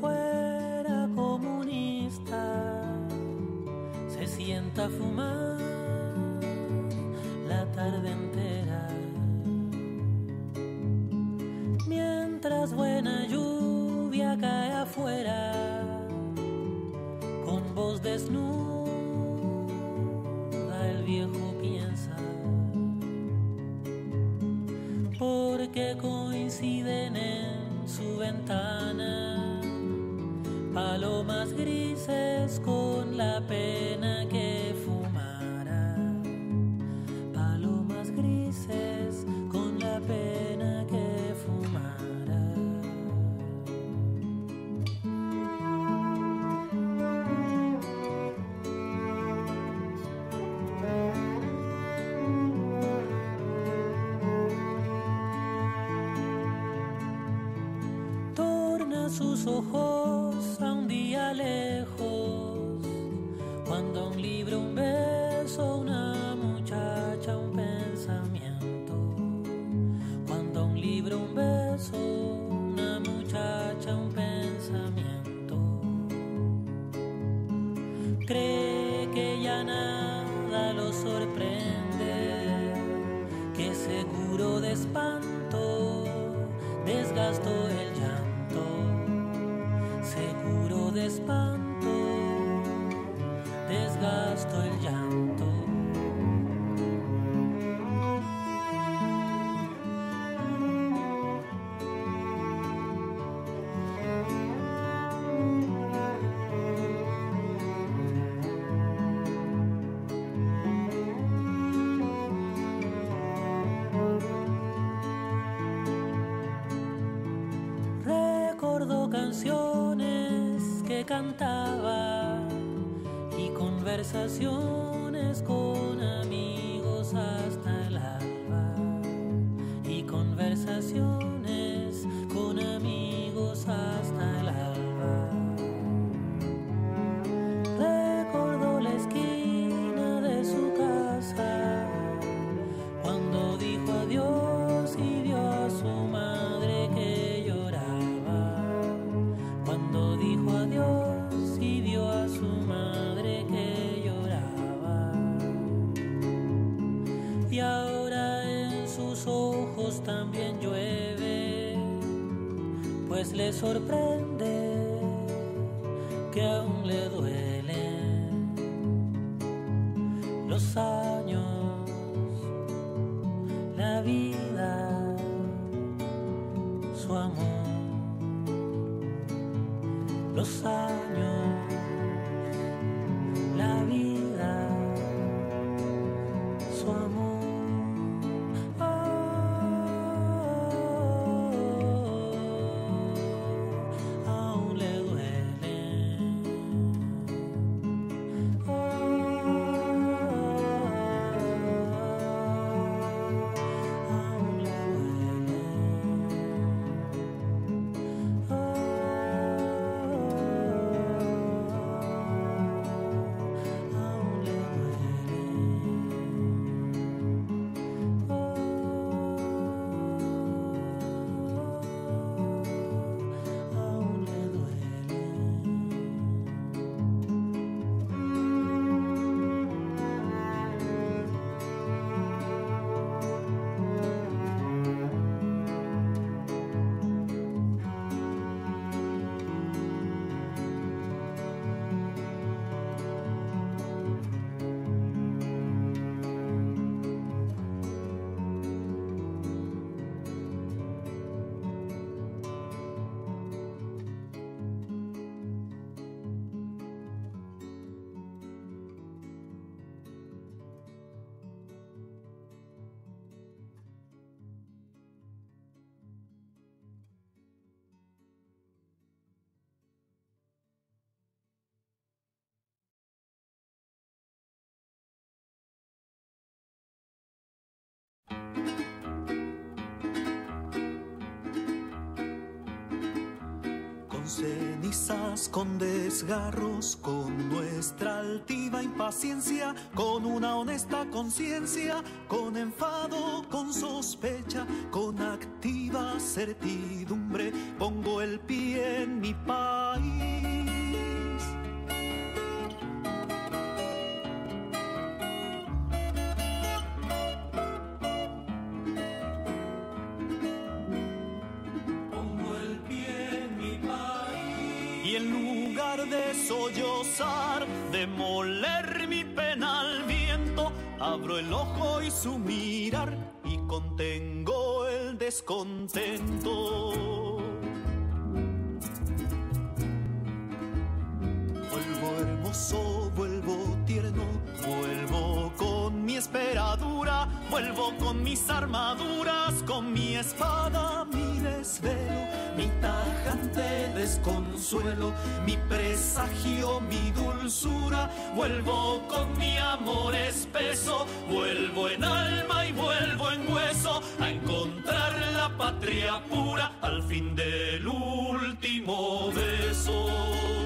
fuera comunista se sienta a fumar la tarde entera. Mientras buena lluvia cae afuera, con voz desnuda el viejo piensa. Porque coinciden en su ventana palomas grises con la pena que fumara. Palomas grises con la pena que fumara. Torna sus ojos libro, un beso, una muchacha, un pensamiento. Cuando un libro, un beso, una muchacha, un pensamiento. Cree que ya nada lo sorprende, que seguro de espanto desgastó cantaba y conversaciones con amigos hasta el alba. Y conversaciones sorprende que aún le duelen los años la vida, su amor, los años, cenizas, con desgarros, con nuestra altiva impaciencia, con una honesta conciencia, con enfado, con sospecha, con activa certidumbre, pongo el pie en mi país. Y en lugar de sollozar, de moler mi pena viento, abro el ojo y su mirar y contengo el descontento. Vuelvo hermoso, vuelvo tierno, vuelvo con mi esperadura, vuelvo con mis armaduras, con mi espada, mi desvelo, mi tajante desconsuelo, mi presagio, mi dulzura, vuelvo con mi amor espeso, vuelvo en alma y vuelvo en hueso a encontrar la patria pura al fin del último beso.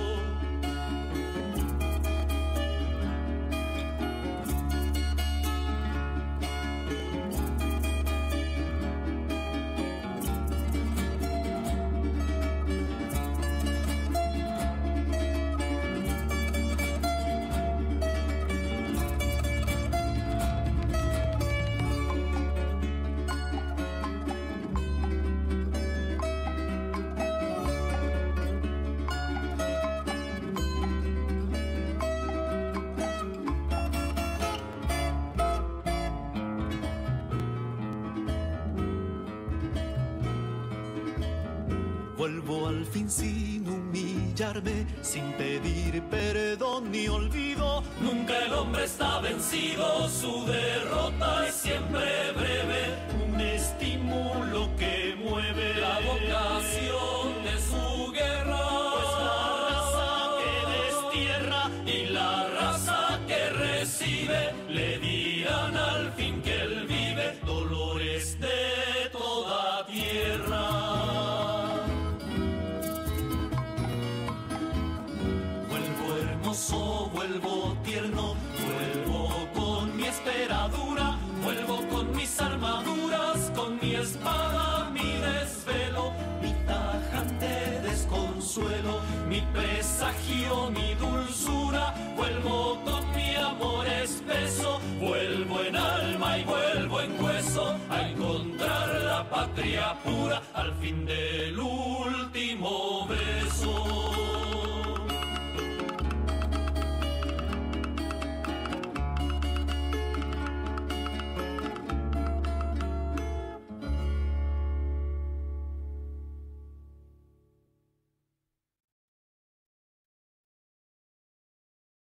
Al fin sin humillarme, sin pedir perdón ni olvido. Nunca el hombre está vencido, su derrota es siempre breve. Un estímulo que mueve La vocación Vuelvo tierno, vuelvo con mi esperadura, Vuelvo con mis armaduras, con mi espada, mi desvelo, mi tajante desconsuelo, mi presagio, mi dulzura. Vuelvo con mi amor espeso, vuelvo en alma y vuelvo en hueso a encontrar la patria pura al fin último beso.